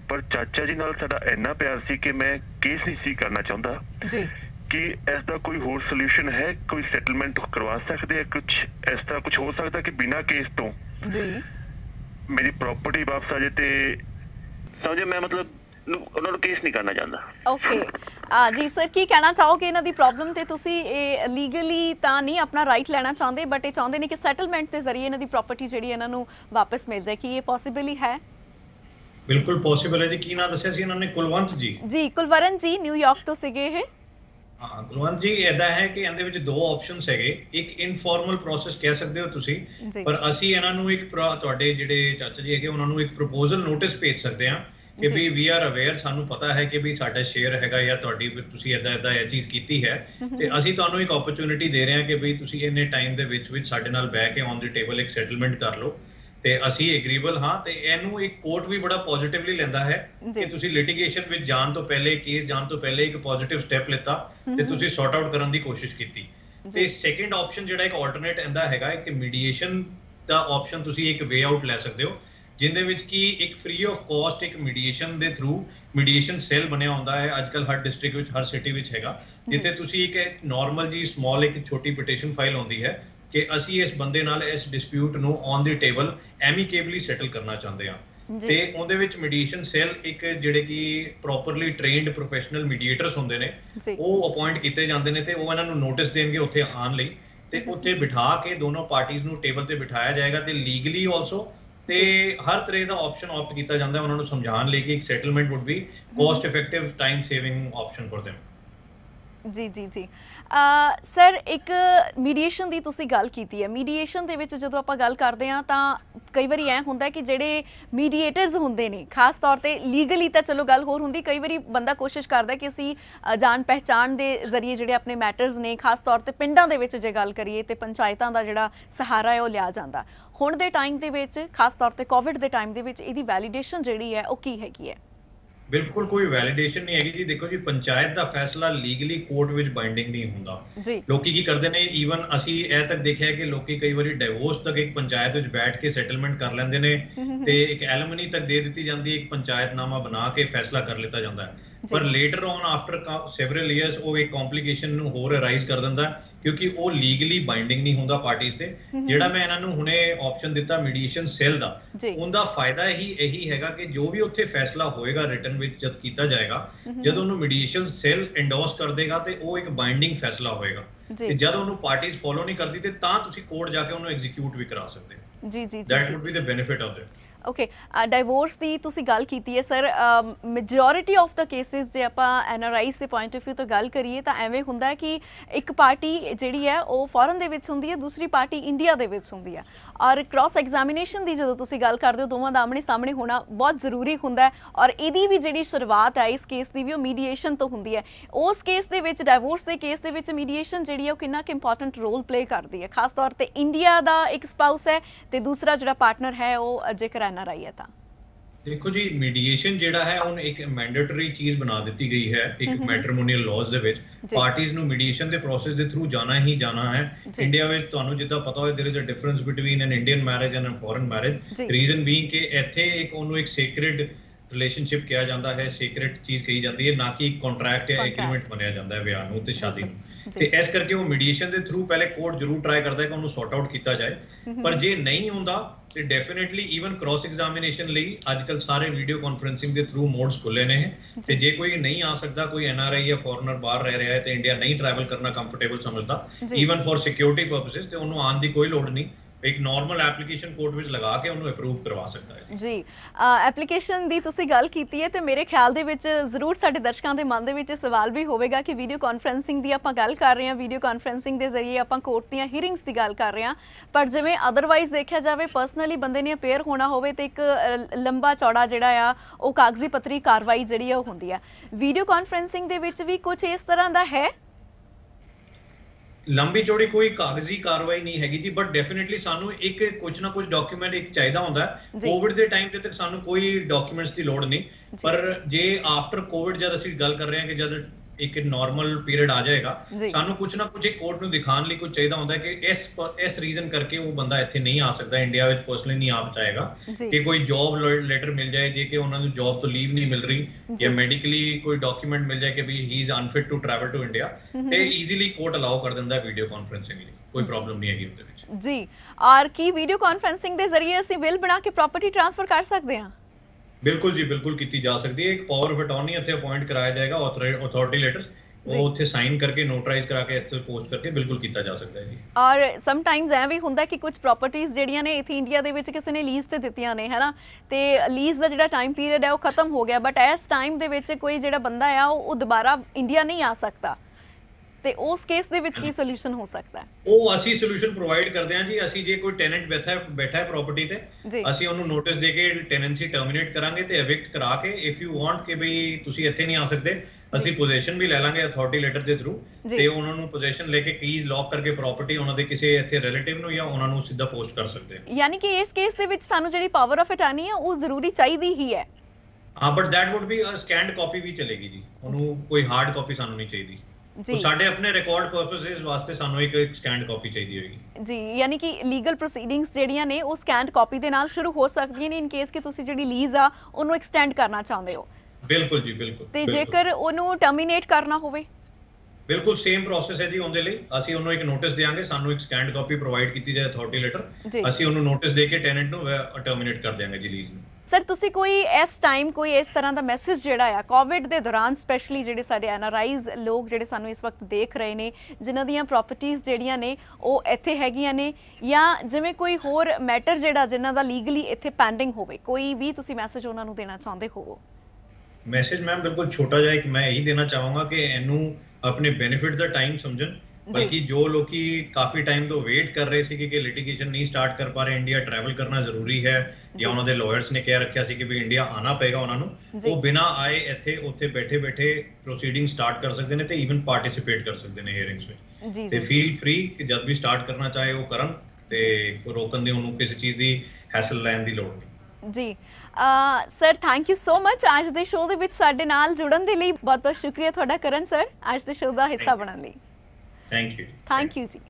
ਪਰ ਚਾਚਾ ਜੀ ਨਾਲ ਸਾਡਾ ਇੰਨਾ ਪਿਆਰ ਸੀ ਕਿ ਮੈਂ ਕੇਸ ਨਹੀਂ ਸੀ ਕਰਨਾ ਚਾਹੁੰਦਾ। ਜੀ। ਕਿ ਇਸ ਦਾ ਕੋਈ ਹੋਰ ਸੋਲੂਸ਼ਨ ਹੈ? ਕੋਈ ਸੈਟਲਮੈਂਟ ਕਰਵਾ ਸਕਦੇ ਆ ਕੁਝ ਇਸ ਤਰ੍ਹਾਂ ਕੁਝ ਹੋ ਸਕਦਾ ਕਿ ਬਿਨਾਂ ਕੇਸ ਤੋਂ? ਜੀ। ਮੇਰੀ ਪ੍ਰਾਪਰਟੀ ਵਾਪਸ ਆ ਜੇ ਤੇ ਸਮਝੇ ਮੈਂ ਮਤਲਬ ਉਹਨਾਂ ਨੂੰ ਕੇਸ ਨਹੀਂ ਕਰਨਾ ਚਾਹੁੰਦਾ। ਓਕੇ ਆ ਜੀ ਸਰ ਕੀ ਕਹਿਣਾ ਚਾਹੋਗੇ ਇਹਨਾਂ ਦੀ ਪ੍ਰੋਬਲਮ ਤੇ? ਤੁਸੀਂ ਇਹ ਲੀਗਲੀ ਤਾਂ ਨਹੀਂ ਆਪਣਾ ਰਾਈਟ ਲੈਣਾ ਚਾਹੁੰਦੇ ਬਟ ਇਹ ਚਾਹੁੰਦੇ ਨੇ ਕਿ ਸੈਟਲਮੈਂਟ ਦੇ ਜ਼ਰੀਏ ਇਹਨਾਂ ਦੀ ਪ੍ਰਾਪਰਟੀ ਜਿਹੜੀ ਇਹਨਾਂ ਨੂੰ ਵਾਪਸ ਮਿਲ ਜਾਏ ਕੀ ਇਹ ਪੋਸੀਬਲ ਹੀ ਹੈ? ਬਿਲਕੁਲ ਪੋਸੀਬਲ ਹੈ ਜੀ। ਕੀ ਨਾਂ ਦੱਸਿਆ ਸੀ ਇਹਨਾਂ ਨੇ? ਕੁਲਵੰਤ ਜੀ। ਜੀ ਕੁਲਵਰਨ ਜੀ ਨਿਊਯਾਰਕ ਤੋਂ ਸੀਗੇ ਇਹ। ਹਾਂ ਗੁਰਵੰਤ ਜੀ ਇਹਦਾ ਹੈ ਕਿ ਇਹਦੇ ਵਿੱਚ ਦੋ ਆਪਸ਼ਨਸ ਹੈਗੇ। ਇੱਕ ਇਨਫਾਰਮਲ ਪ੍ਰੋਸੈਸ ਕਹਿ ਸਕਦੇ ਹੋ ਤੁਸੀਂ ਪਰ ਅਸੀਂ ਇਹਨਾਂ ਨੂੰ ਇੱਕ ਤੁਹਾਡੇ ਜਿਹੜੇ ਚਾਚਾ ਜੀ ਹੈਗੇ ਉਹਨਾਂ ਨੂੰ ਇੱਕ ਪ੍ਰਪੋਜ਼ਲ ਨੋਟਿਸ ਭੇਜ ਸਕਦੇ ਹਾਂ ਕਿ ਵੀ ਵੀ ਆਰ ਅਵੇਅਰ ਸਾਨੂੰ ਪਤਾ ਹੈ ਕਿ ਵੀ ਸਾਡਾ ਸ਼ੇਅਰ ਹੈਗਾ ਜਾਂ ਤੁਹਾਡੀ ਤੁਸੀਂ ਇਦਾਂ ਇਦਾਂ ਇਹ ਚੀਜ਼ ਕੀਤੀ ਹੈ। ਤੇ ਅਸੀਂ ਤੁਹਾਨੂੰ ਇੱਕ ਓਪਰਚ्युनिटी ਦੇ ਰਹੇ ਹਾਂ ਕਿ ਵੀ ਤੁਸੀਂ ਇੰਨੇ ਟਾਈਮ ਦੇ ਵਿੱਚ ਵਿੱਚ ਸਾਡੇ ਨਾਲ ਬਹਿ ਕੇ ਔਨ ਦੀ ਟੇਬਲ ਇੱਕ ਸੈਟਲਮੈਂਟ ਕਰ ਲਓ। ਤੇ ਅਸੀਂ ਐਗਰੀਬਲ ਹਾਂ ਤੇ ਇਹਨੂੰ ਇੱਕ ਕੋਰਟ ਵੀ ਬੜਾ ਪੋਜ਼ਿਟਿਵਲੀ ਲੈਂਦਾ ਹੈ। ਕਿ ਤੁਸੀਂ ਲਿਟੀਗੇਸ਼ਨ ਵਿੱਚ ਜਾਣ ਤੋਂ ਪਹਿਲੇ ਕੇਸ ਜਾਣ ਤੋਂ ਪਹਿਲੇ ਇੱਕ ਪੋਜ਼ਿਟਿਵ ਸਟੈਪ ਲਿੱਤਾ ਤੇ ਤੁਸੀਂ ਸੌਰਟ ਆਊਟ ਕਰਨ ਦੀ ਕੋਸ਼ਿਸ਼ ਕੀਤੀ। ਤੇ ਸੈਕੰਡ ਆਪਸ਼ਨ ਜਿਹੜਾ ਇੱਕ ਆਲਟਰਨੇਟ ਇਹਦਾ ਹੈਗਾ ਕਿ ਮੀਡੀਏਸ਼ਨ ਦਾ ਆਪਸ਼ਨ ਤੁਸੀਂ ਇੱਕ ਵੇ ਆਊਟ ਲੈ ਸਕਦੇ ਹੋ ਜਿੰਦੇ ਵਿੱਚ ਕੀ ਇੱਕ ਫ੍ਰੀ ਆਫ ਕਾਸਟ ਇੱਕ ਮੀਡੀਏਸ਼ਨ ਦੇ ਥਰੂ ਮੀਡੀਏਸ਼ਨ ਸੈੱਲ ਬਣਿਆ ਹੁੰਦਾ ਹੈ ਅੱਜਕੱਲ ਹਰ ਡਿਸਟ੍ਰਿਕਟ ਵਿੱਚ ਹਰ ਸਿਟੀ ਵਿੱਚ ਹੈਗਾ ਜਿੱਥੇ ਤੁਸੀਂ ਇੱਕ ਨਾਰਮਲ ਜੀ ਸਮਾਲ ਇੱਕ ਛੋਟੀ ਪਟੀਸ਼ਨ ਫਾਈਲ ਹੁੰਦੀ ਹੈ ਕਿ ਅਸੀਂ ਇਸ ਬੰਦੇ ਨਾਲ ਇਸ ਡਿਸਪਿਊਟ ਨੂੰ on the table amicably settle ਕਰਨਾ ਚਾਹੁੰਦੇ ਹਾਂ। ਤੇ ਉਹਦੇ ਵਿੱਚ ਮੀਡੀਏਸ਼ਨ ਸੈੱਲ ਇੱਕ ਜਿਹੜੇ ਕਿ ਪ੍ਰੋਪਰਲੀ ਟ੍ਰੇਨਡ ਪ੍ਰੋਫੈਸ਼ਨਲ ਮੀਡੀਏਟਰਸ ਹੁੰਦੇ ਨੇ। ਉਹ ਅਪਾਇੰਟ ਕੀਤੇ ਜਾਂਦੇ ਨੇ ਤੇ ਉਹ ਇਹਨਾਂ ਨੂੰ ਨੋਟਿਸ ਦੇਣਗੇ ਉੱਥੇ ਆਉਣ ਲਈ। ਤੇ ਉੱਥੇ ਬਿਠਾ ਕੇ ਦੋਨੋਂ ਪਾਰਟੀਆਂ ਨੂੰ ਟੇਬਲ ਤੇ ਬਿਠਾਇਆ ਜਾਏਗਾ ਤੇ ਲੀਗਲੀ ਆਲਸੋ ਤੇ ਹਰ ਤਰ੍ਹਾਂ ਦਾ ਆਪਸ਼ਨ ਆਪਟ ਕੀਤਾ ਜਾਂਦਾ ਉਹਨਾਂ ਨੂੰ ਸਮਝਾਉਣ ਲਈ ਕਿ ਇੱਕ settlement would be cost effective time saving option for them ਜੀ ਜੀ ਜੀ। ਸਰ, ਇੱਕ ਮੀਡੀਏਸ਼ਨ ਦੀ ਤੁਸੀਂ ਗੱਲ ਕੀਤੀ ਹੈ। ਮੀਡੀਏਸ਼ਨ ਦੇ ਵਿੱਚ ਜਦੋਂ ਆਪਾਂ ਗੱਲ ਕਰਦੇ ਹਾਂ ਤਾਂ ਕਈ ਵਾਰੀ ਐ ਹੁੰਦਾ ਕਿ ਜਿਹੜੇ ਮੀਡੀਏਟਰਸ ਹੁੰਦੇ ਨੇ, ਖਾਸ ਤੌਰ ਤੇ ਲੀਗਲੀ ਤਾਂ ਚਲੋ ਗੱਲ ਹੋਰ ਹੁੰਦੀ, ਕਈ ਵਾਰੀ ਬੰਦਾ ਕੋਸ਼ਿਸ਼ ਕਰਦਾ ਕਿ ਅਸੀਂ ਜਾਣ ਪਹਿਚਾਣ ਦੇ ਜ਼ਰੀਏ ਜਿਹੜੇ ਆਪਣੇ ਮੈਟਰਸ ਨੇ, ਖਾਸ ਤੌਰ ਤੇ ਪਿੰਡਾਂ ਦੇ ਵਿੱਚ ਜੇ ਗੱਲ ਕਰੀਏ ਤੇ ਪੰਚਾਇਤਾਂ ਦਾ ਜਿਹੜਾ ਸਹਾਰਾ ਹੈ ਉਹ ਲਿਆ ਜਾਂਦਾ। ਹੁਣ ਦੇ ਟਾਈਮ ਦੇ ਵਿੱਚ, ਖਾਸ ਤੌਰ ਤੇ ਕੋਵਿਡ ਦੇ ਟਾਈਮ ਦੇ ਵਿੱਚ ਇਹਦੀ ਵੈਲੀਡੇਸ਼ਨ ਜਿਹੜੀ ਹੈ ਉਹ ਕੀ ਹੈਗੀ ਹੈ? ਬਿਲਕੁਲ ਕੋਈ ਵੈਲੀਡੇਸ਼ਨ ਨਹੀਂ ਹੈਗੀ ਜੀ। ਦੇਖੋ ਜੀ ਪੰਚਾਇਤ ਦਾ ਫੈਸਲਾ ਲੀਗਲੀ ਕੋਰਟ ਵਿੱਚ ਬਾਈਂਡਿੰਗ ਨਹੀਂ ਹੁੰਦਾ। ਲੋਕੀ ਕੀ ਕਰਦੇ ਨੇ? ਈਵਨ ਅਸੀਂ ਇਹ ਤੱਕ ਦੇਖਿਆ ਕਿ ਲੋਕੀ ਕਈ ਵਾਰੀ ਡਿਵੋਰਸ ਤੱਕ ਇੱਕ ਪੰਚਾਇਤ ਵਿੱਚ ਬੈਠ ਕੇ ਸੈਟਲਮੈਂਟ ਕਰ ਲੈਂਦੇ ਨੇ ਤੇ ਇੱਕ ਐਲਮਨੀ ਤੱਕ ਦੇ ਦਿੱਤੀ ਜਾਂਦੀ ਹੈ ਇੱਕ ਪੰਚਾਇਤਨਾਮਾ ਬਣਾ ਕੇ ਫੈਸਲਾ ਕਰ ਲਿੱਤਾ ਜਾਂਦਾ ਹੈ। ਪਰ later on after several years ਉਹ ਇੱਕ ਕੰਪਲਿਕੇਸ਼ਨ ਨੂੰ ਹੋਰ ਅਰਾਈਜ਼ ਕਰ ਦਿੰਦਾ ਕਿਉਂਕਿ ਉਹ ਲੀਗਲੀ ਬਾਈਂਡਿੰਗ ਨਹੀਂ ਹੁੰਦਾ ਪਾਰਟੀਆਂ ਤੇ। ਜਿਹੜਾ ਮੈਂ ਇਹਨਾਂ ਨੂੰ ਹੁਣੇ ਆਪਸ਼ਨ ਦਿੱਤਾ ਮੀਡੀਏਸ਼ਨ ਸੈੱਲ ਦਾ। ਉਹਦਾ ਫਾਇਦਾ ਹੀ ਇਹੀ ਹੈਗਾ ਕਿ ਜੋ ਵੀ ਉੱਥੇ ਫੈਸਲਾ ਹੋਏਗਾ ਰਿਟਨ ਵਿੱਚ ਜਦ ਕੀਤਾ ਜਾਏਗਾ ਜਦੋਂ ਉਹਨੂੰ ਮੀਡੀਏਸ਼ਨ ਸੈੱਲ ਇੰਡੋਰਸ ਕਰ ਦੇਗਾ ਤੇ ਉਹ ਇੱਕ ਬਾਈਂਡਿੰਗ ਫੈਸਲਾ ਹੋਏਗਾ। ਤੇ ਜਦ ਉਹਨੂੰ ਪਾਰਟੀਆਂ ਫੋਲੋ ਨਹੀਂ ਕਰਦੀ ਤੇ ਤਾਂ ਤੁਸੀਂ ਕੋਰਟ ਜਾ ਕੇ ਉਹਨੂੰ ਐਗਜ਼ੀਕਿਊਟ ਵੀ ਕਰਾ ਸਕਦੇ ਹੋ। ਜੀ ਜੀ ਜੀ that would be the benefit of it okay divorce ਦੀ ਤੁਸੀਂ ਗੱਲ ਕੀਤੀ ਹੈ sir majority of the cases ਜੇ ਆਪਾਂ ਐਨਆਰਆਈਜ਼ ਦੇ ਪੁਆਇੰਟ ਆਫ View ਤੋਂ ਗੱਲ ਕਰੀਏ ਤਾਂ ਐਵੇਂ ਹੁੰਦਾ ਹੈ ਕਿ ਇੱਕ ਪਾਰਟੀ ਜਿਹੜੀ ਹੈ, ਉਹ ਫੋਰਨ ਦੇ ਵਿੱਚ ਹੁੰਦੀ ਹੈ, ਦੂਸਰੀ ਪਾਰਟੀ ਇੰਡੀਆ ਦੇ ਵਿੱਚ ਹੁੰਦੀ ਹੈ। ਔਰ ਕ੍ਰਾਸ ਐਗਜ਼ਾਮੀਨੇਸ਼ਨ ਦੀ ਜਦੋਂ ਤੁਸੀਂ ਗੱਲ ਕਰਦੇ ਹੋ, ਦੋਵਾਂ ਦਾ ਆਮਣੇ ਸਾਹਮਣੇ ਹੋਣਾ ਬਹੁਤ ਜ਼ਰੂਰੀ ਹੁੰਦਾ ਹੈ ਔਰ ਇਹਦੀ ਵੀ ਜਿਹੜੀ ਸ਼ੁਰੂਆਤ ਹੈ, ਇਸ ਕੇਸ ਦੀ ਵੀ ਉਹ ਮੀਡੀਏਸ਼ਨ ਤੋਂ ਹੁੰਦੀ ਹੈ। ਉਸ ਕੇਸ ਦੇ ਵਿੱਚ ਡਾਈਵੋਰਸ ਦੇ ਕੇਸ ਦੇ ਵਿੱਚ ਮੀਡੀਏਸ਼ਨ ਜਿਹੜੀ ਹੈ, ਉਹ ਕਿੰਨਾ ਕਿ ਇੰਪੋਰਟੈਂਟ ਰੋਲ ਪਲੇ ਕਰਦੀ ਹੈ। ਖਾਸ ਤੌਰ ਤੇ ਇੰਡੀਆ ਦਾ ਇੱਕ ਸਪਾਊਸ ਹੈ ਤੇ ਦੂਸਰਾ ਜਿਹੜਾ ਪਾਰਟਨਰ ਹੈ, ਉਹ ਜੇਕਰ ਐਨਆਰਆਈ ਹੈ ਤਾਂ ਦੇਖੋ ਜੀ ਮੀਡੀਏਸ਼ਨ ਜਿਹੜਾ ਹੈ ਹੁਣ ਇੱਕ ਮੈਂਡੇਟਰੀ ਚੀਜ਼ ਬਣਾ ਦਿੱਤੀ ਗਈ ਹੈ ਇੱਕ ਮੈਟਰੀਮੋਨੀਅਲ ਲਾਜ਼ ਦੇ ਵਿੱਚ ਜੀ। ਪਾਰਟੀਆਂ ਨੂੰ ਮੀਡੀਏਸ਼ਨ ਦੇ ਪ੍ਰੋਸੈਸ ਦੇ ਥਰੂ ਜਾਣਾ ਹੀ ਜਾਣਾ ਹੈ ਜੀ। ਇੰਡੀਆ ਵਿੱਚ ਤੁਹਾਨੂੰ ਜਿੱਦਾਂ ਪਤਾ ਹੋਵੇ there is a difference between an Indian marriage and a foreign marriage ਜੀ। ਰੀਜ਼ਨ ਬੀਇੰਗ ਕਿ ਇੱਥੇ ਇੱਕ ਉਹਨੂੰ ਇੱਕ ਸੇਕ੍ਰੇਡ ਰਿਲੇਸ਼ਨਸ਼ਿਪ ਕਿਹਾ ਜਾਂਦਾ ਹੈ ਸੇਕ੍ਰੇਟ ਚੀਜ਼ ਕਹੀ ਜਾਂਦੀ ਹੈ ਨਾ ਕਿ ਕੰਟਰੈਕਟ ਜਾਂ। ਐਗਰੀਮੈਂਟ ਬਣਿਆ ਜਾਂਦਾ ਹੈ ਵਿਆਹ ਨੂੰ ਤੇ ਸ਼ਾਦੀ ਨੂੰ। ਤੇ ਇਸ ਕਰਕੇ ਉਹ ਮੀਡੀਏਸ਼ਨ ਦੇ ਥਰੂ ਪਹਿਲੇ ਕੋਰਟ ਜ਼ਰੂਰ ਟਰਾਈ ਕਰਦਾ ਹੈ ਕਿ ਉਹਨੂੰ ਸੌਰਟ ਆਊਟ ਕੀਤਾ ਜਾਏ ਪਰ ਜੇ ਨਹੀਂ ਹੁੰਦਾ ਤੇ ਡੈਫੀਨਿਟਲੀ ਈਵਨ ਕ੍ਰਾਸ ਐਗਜ਼ਾਮੀਨੇਸ਼ਨ ਲਈ ਅੱਜਕੱਲ ਸਾਰੇ ਵੀਡੀਓ ਕਾਨਫਰੈਂਸਿੰਗ ਦੇ ਥਰੂ ਮੋਡਸ ਖੁੱਲੇ ਨੇ ਤੇ ਜੇ ਕੋਈ ਨਹੀਂ ਆ ਸਕਦਾ ਕੋਈ ਐਨਆਰਆਈ ਜਾਂ ਫੋਰਨਰ ਬਾਹਰ ਰਹਿ ਰਿਹਾ ਹੈ ਤੇ ਇੰਡੀਆ ਨਹੀਂ ਟਰੈਵਲ ਕਰਨਾ ਕੰਫਰਟੇਬਲ ਸਮਝਦਾ। ਈਵਨ ਫॉर ਸਿਕਿਉਰਿਟੀ ਪਰਪਸਸ ਤੇ ਉਹਨੂੰ ਆਉਣ ਦੀ ਕੋਈ ਲੋੜ ਨਹੀਂ ਇੱਕ ਨਾਰਮਲ ਐਪਲੀਕੇਸ਼ਨ ਕੋਰਟ ਵਿੱਚ ਲਗਾ ਕੇ ਉਹਨੂੰ ਅਪਰੂਵ ਕਰਵਾ ਸਕਦਾ ਹੈ। ਜੀ ਐਪਲੀਕੇਸ਼ਨ ਦੀ ਤੁਸੀਂ ਗੱਲ ਕੀਤੀ ਹੈ ਤੇ ਮੇਰੇ ਖਿਆਲ ਦੇ ਵਿੱਚ ਜ਼ਰੂਰ ਸਾਡੇ ਦਰਸ਼ਕਾਂ ਦੇ ਮਨ ਦੇ ਵਿੱਚ ਸਵਾਲ ਵੀ ਹੋਵੇਗਾ ਕਿ ਵੀਡੀਓ ਕਾਨਫਰੈਂਸਿੰਗ ਦੀ ਆਪਾਂ ਗੱਲ ਕਰ ਰਹੇ ਹਾਂ ਵੀਡੀਓ ਕਾਨਫਰੈਂਸਿੰਗ ਦੇ ਜ਼ਰੀਏ ਆਪਾਂ ਕੋਰਟ ਦੀਆਂ ਹੀਅਰਿੰਗਸ ਦੀ ਗੱਲ ਕਰ ਰਹੇ ਹਾਂ। ਪਰ ਜਿਵੇਂ ਅਦਰਵਾਈਜ਼ ਦੇਖਿਆ ਜਾਵੇ ਪਰਸਨਲੀ ਬੰਦੇ ਨੇ ਅਪੇਅਰ ਹੋਣਾ ਹੋਵੇ ਤੇ ਇੱਕ ਲੰਬਾ ਚੌੜਾ ਜਿਹੜਾ ਆ, ਉਹ ਕਾਗਜ਼ੀ ਪੱਤਰੀ ਕਾਰਵਾਈ ਜਿਹੜੀ ਆ ਉਹ ਹੁੰਦੀ ਆ। ਵੀਡੀਓ ਕਾਨਫਰੈਂਸਿੰਗ ਦੇ ਵਿੱਚ ਵੀ ਕੁਝ ਇਸ ਤਰ੍ਹਾਂ ਦਾ ਹੈ? ਲੰਬੀ ਚੌੜੀ ਕੋਈ ਕਾਗਜ਼ੀ ਕਾਰਵਾਈ ਨਹੀਂ ਹੈਗੀ ਜੀ ਬਟ ਡੈਫੀਨਿਟਲੀ ਸਾਨੂੰ ਇੱਕ ਕੁਝ ਨਾ ਕੁਝ ਡਾਕੂਮੈਂਟ ਇੱਕ ਚਾਹੀਦਾ ਹੁੰਦਾ। ਕੋਵਿਡ ਦੇ ਟਾਈਮ ਤੇ ਤੱਕ ਸਾਨੂੰ ਕੋਈ ਡਾਕੂਮੈਂਟਸ ਦੀ ਲੋੜ ਨਹੀਂ। ਪਰ ਜੇ ਆਫਟਰ ਕੋਵਿਡ ਜਦ ਅਸੀਂ ਗੱਲ ਕਰ ਰਹੇ ਹਾਂ ਕਿ ਜਦ ਇੱਕ ਨਾਰਮਲ ਪੀਰੀਅਡ ਆ ਜਾਏਗਾ। ਸਾਨੂੰ ਕੁਝ ਨਾ ਕੁਝ ਇੱਕ ਕੋਰਟ ਨੂੰ ਦਿਖਾਉਣ ਲਈ ਕੁਝ ਚਾਹੀਦਾ ਹੁੰਦਾ ਕਿ ਇਸ ਇਸ ਰੀਜ਼ਨ ਕਰਕੇ ਉਹ ਬੰਦਾ ਇੱਥੇ ਨਹੀਂ ਆ ਸਕਦਾ ਇੰਡੀਆ ਵਿੱਚ ਪਰਸਨਲੀ ਨਹੀਂ ਆ ਪਾਏਗਾ ਕਿ ਕੋਈ ਜੌਬ ਲੈਟਰ ਮਿਲ ਜਾਏ ਜੇ ਕਿ ਉਹਨਾਂ ਨੂੰ ਜੌਬ ਤੋਂ ਲੀਵ ਨਹੀਂ ਮਿਲ ਰਹੀ ਜੀ। ਮੈਡੀਕਲੀ ਕੋਈ ਡਾਕੂਮੈਂਟ ਮਿਲ ਜਾਏ ਕਿ ਵੀ ਹੀ is unfit to travel to India ਤੇ ਈਜ਼ੀਲੀ ਕੋਰਟ ਅਲਾਉ ਕਰ ਦਿੰਦਾ ਵੀਡੀਓ ਕਾਨਫਰੈਂਸਿੰਗ ਲਈ। ਕੋਈ ਪ੍ਰੋਬਲਮ ਨਹੀਂ ਹੈਗੀ ਉਹਦੇ ਵਿੱਚ। ਜੀ। ਔਰ ਕੀ ਵੀਡੀਓ ਕਾਨਫਰੈਂਸਿੰਗ ਦੇ ਜ਼ਰੀਏ ਅਸੀਂ ਵਿਲ ਬਣਾ ਕੇ ਪ੍ਰਾਪਰਟੀ ਟ੍ਰਾਂਸਫਰ ਕਰ ਸਕਦੇ ਹਾਂ? ਬਿਲਕੁਲ ਜੀ ਬਿਲਕੁਲ ਕੀਤੀ ਜਾ ਸਕਦੀ ਹੈ। ਇੱਕ ਪਾਵਰ ਆਫ ਅਟਾਰਨੀ ਇੱਥੇ ਅਪਾਇੰਟ ਕਰਾਇਆ ਜਾਏਗਾ ਅਥਾਰਟੀ ਲੈਟਰ। ਉਹ ਉੱਥੇ ਸਾਈਨ ਕਰਕੇ ਨੋਟਰਾਈਜ਼ ਕਰਾ ਕੇ ਇੱਥੇ ਪੋਸਟ ਕਰਕੇ ਬਿਲਕੁਲ ਕੀਤਾ ਜਾ ਸਕਦਾ ਹੈ ਜੀ। ਔਰ ਸਮ ਟਾਈਮਸ ਐ ਵੀ ਹੁੰਦਾ ਕਿ ਕੁਝ ਪ੍ਰਾਪਰਟੀਆਂ ਜਿਹੜੀਆਂ ਨੇ ਇਥੇ ਇੰਡੀਆ ਦੇ ਵਿੱਚ ਕਿਸੇ ਨੇ ਲੀਜ਼ ਤੇ ਦਿੱਤੀਆਂ ਨੇ ਹੈਨਾ? ਤੇ ਲੀਜ਼ ਦਾ ਜਿਹੜਾ ਟਾਈਮ ਪੀਰੀਅਡ ਹੈ ਉਹ ਖਤਮ ਹੋ ਗਿਆ। ਬਟ ਇਸ ਟਾਈਮ ਦੇ ਵਿੱਚ ਕੋਈ ਜਿਹੜਾ ਬੰਦਾ ਆ ਉਹ ਦੁਬਾਰਾ ਇੰਡੀਆ ਨਹੀਂ ਆ ਸਕਦਾ। ਤੇ ਉਸ ਕੇਸ ਦੇ ਵਿੱਚ ਕੀ ਸੋਲੂਸ਼ਨ ਹੋ ਸਕਦਾ ਹੈ? ਉਹ ਅਸੀਂ ਸੋਲੂਸ਼ਨ ਪ੍ਰੋਵਾਈਡ ਕਰਦੇ ਹਾਂ ਜੀ। ਅਸੀਂ ਜੇ ਕੋਈ ਟੈਨੈਂਟ ਬੈਠਾ ਹੈ ਬੈਠਾ ਹੈ ਪ੍ਰਾਪਰਟੀ ਤੇ ਅਸੀਂ ਉਹਨੂੰ ਨੋਟਿਸ ਦੇ ਕੇ ਟੈਨੈਂਸੀ ਟਰਮੀਨੇਟ ਕਰਾਂਗੇ ਤੇ ਐਵਿਕਟ ਕਰਾ ਕੇ ਇਫ ਯੂ ਵਾਂਟ ਕਿ ਬਈ ਤੁਸੀਂ ਇੱਥੇ ਨਹੀਂ ਆ ਸਕਦੇ ਅਸੀਂ ਪੋਜੀਸ਼ਨ ਵੀ ਲੈ ਲਾਂਗੇ ਅਥਾਰਟੀ ਲੈਟਰ ਦੇ ਥਰੂ। ਤੇ ਉਹਨਾਂ ਨੂੰ ਪੋਜੀਸ਼ਨ ਲੈ ਕੇ ਕੀਜ਼ ਲੌਕ ਕਰਕੇ ਪ੍ਰਾਪਰਟੀ ਉਹਨਾਂ ਦੇ ਕਿਸੇ ਇੱਥੇ ਰਿਲੇਟਿਵ ਨੂੰ ਜਾਂ ਉਹਨਾਂ ਨੂੰ ਸਿੱਧਾ ਪੋਸਟ ਕਰ ਸਕਦੇ ਹਾਂ। ਯਾਨੀ ਕਿ ਇਸ ਕੇਸ ਦੇ ਵਿੱਚ ਸਾਨੂੰ ਜਿਹੜੀ ਪਾਵਰ ਆਫ ਅਟਾਰਨੀ ਹੈ ਉਹ ਜ਼ਰੂਰੀ ਚਾਹੀਦੀ ਹੀ ਹੈ। ਹਾਂ but that would be a scanned copy ਵੀ ਚਲੇਗੀ ਜੀ। ਉਹਨੂੰ ਕੋਈ ਹਾਰਡ ਕਾਪੀ ਸਾਨੂੰ ਨਹੀਂ ਚਾਹੀਦੀ। ਜੀ। ਸਾਡੇ ਆਪਣੇ ਰਿਕਾਰਡ ਪਰਪਸਸ ਵਾਸਤੇ ਸਾਨੂੰ ਇੱਕ ਸਕੈਨਡ ਕਾਪੀ ਚਾਹੀਦੀ ਹੋਏਗੀ। ਜੀ ਯਾਨੀ ਕਿ ਲੀਗਲ ਪ੍ਰੋਸੀਡਿੰਗਸ ਜਿਹੜੀਆਂ ਨੇ ਉਹ ਸਕੈਨਡ ਕਾਪੀ ਦੇ ਨਾਲ ਸ਼ੁਰੂ ਹੋ ਸਕਦੀਆਂ ਨੇ ਇਨ ਕੇਸ ਕਿ ਤੁਸੀਂ ਜਿਹੜੀ ਲੀਜ਼ ਆ ਉਹਨੂੰ ਐਕਸਟੈਂਡ ਕਰਨਾ ਚਾਹੁੰਦੇ ਹੋ। ਬਿਲਕੁਲ ਜੀ ਬਿਲਕੁਲ। ਤੇ। ਜੇਕਰ ਉਹਨੂੰ ਟਰਮੀਨੇਟ ਕਰਨਾ ਹੋਵੇ ਬਿਲਕੁਲ ਸੇਮ ਪ੍ਰੋਸੈਸ ਹੈ ਜੀ ਉਹਦੇ ਲਈ। ਅਸੀਂ ਉਹਨੂੰ ਇੱਕ ਨੋਟਿਸ ਦੇਾਂਗੇ ਸਾਨੂੰ ਇੱਕ ਸਕੈਨਡ ਕਾਪੀ ਪ੍ਰੋਵਾਈਡ ਕੀਤੀ ਜਾਏ ਅਥਾਰਟੀ ਲੈਟਰ ਅਸੀਂ ਉਹਨੂੰ ਨੋਟਿਸ ਦੇ ਕੇ ਟੈਨੈਂਟ ਨੂੰ ਟਰਮੀਨੇਟ ਕਰ ਦਿਆਂਗੇ ਜੀ ਲੀਜ਼ ਨੂੰ। ਸਰ ਤੁਸੀਂ ਕੋਈ ਇਸ ਟਾਈਮ ਕੋਈ ਇਸ ਤਰ੍ਹਾਂ ਦਾ ਮੈਸੇਜ ਜਿਹੜਾ ਆ ਕੋਵਿਡ ਦੇ ਦੌਰਾਨ ਸਪੈਸ਼ਲੀ ਜਿਹੜੇ ਸਾਡੇ ਐਨਆਰਆਈਜ਼ ਲੋਕ ਜਿਹੜੇ ਸਾਨੂੰ ਇਸ ਵਕਤ ਦੇਖ ਰਹੇ ਨੇ ਜਿਨ੍ਹਾਂ ਦੀਆਂ ਪ੍ਰਾਪਰਟੀਆਂ ਜਿਹੜੀਆਂ ਨੇ ਉਹ ਇੱਥੇ ਹੈਗੀਆਂ ਨੇ ਜਾਂ ਜਿਵੇਂ ਕੋਈ ਹੋਰ ਮੈਟਰ ਜਿਹੜਾ ਜਿਨ੍ਹਾਂ ਦਾ ਲੀਗਲੀ ਇੱਥੇ ਪੈਂਡਿੰਗ ਹੋਵੇ ਕੋਈ ਵੀ ਤੁਸੀਂ ਮੈਸੇਜ ਉਹਨਾਂ ਨੂੰ ਦੇਣਾ ਚਾਹੁੰਦੇ ਹੋ ਮੈਸੇਜ ਮੈਮ ਬਿਲਕੁਲ ਛੋਟਾ ਜਿਹਾ ਇੱਕ ਮੈਂ ਇਹੀ ਦੇਣਾ ਚਾਹਾਂਗਾ ਕਿ ਇਹਨੂੰ ਆਪਣੇ ਬੈਨੀਫਿਟ ਦਾ ਟਾਈਮ ਸਮਝਣ। ਬਲਕਿ ਜੋ ਲੋਕੀ ਕਾਫੀ ਟਾਈਮ ਤੋਂ ਵੇਟ ਕਰ ਰਹੇ ਸੀ ਕਿ ਲਿਟੀਗੇਸ਼ਨ ਨਹੀਂ ਸਟਾਰਟ ਕਰ ਪਾ ਰਹੇ ਇੰਡੀਆ ਟਰੈਵਲ ਕਰਨਾ ਜ਼ਰੂਰੀ ਹੈ। ਜੀ। ਉਹਨਾਂ ਦੇ ਲਾਇਰਸ ਨੇ ਕਹਿ ਰੱਖਿਆ ਸੀ ਕਿ ਵੀ ਇੰਡੀਆ ਆਣਾ ਪਏਗਾ ਉਹਨਾਂ ਨੂੰ। ਉਹ ਬਿਨਾ ਆਏ ਇੱਥੇ ਉੱਥੇ ਬੈਠੇ ਬੈਠੇ ਪ੍ਰੋਸੀਡਿੰਗ ਸਟਾਰਟ ਕਰ ਸਕਦੇ ਨੇ ਤੇ ਈਵਨ ਪਾਰਟਿਸਿਪੇਟ ਕਰ ਸਕਦੇ ਨੇ ਹੀਅਰਿੰਗਸ ਵਿੱਚ। ਤੇ ਫੀਲ ਫ੍ਰੀ ਕਿ ਜਦ ਵੀ ਸਟਾਰਟ ਕਰਨਾ ਚਾਹੇ ਉਹ ਕਰਨ ਤੇ ਕੋਈ ਰੋਕਣ ਦੀ ਉਹਨੂੰ ਕਿਸੇ ਚੀਜ਼ ਦੀ ਹੈਸਲ ਲੈਣ ਦੀ ਲੋੜ ਨਹੀਂ। ਜੀ। Sir thank you so much ਅੱਜ ਦੇ ਸ਼ੋਅ ਦੇ ਵਿੱਚ ਸਾਡੇ ਨਾਲ ਜੁੜਨ ਦੇ ਲਈ ਬਹੁਤ ਬਹੁਤ ਸ਼ੁਕਰੀਆ ਤੁਹਾਡਾ ਕਰਨ ਸਰ। ਅੱਜ ਦੇ ਸ਼ੋਅ ਦਾ ਹਿੱਸਾ ਬਣਨ ਲਈ। ਥੈਂਕ ਯੂ ਥੈਂਕ ਯੂ ਜੀ।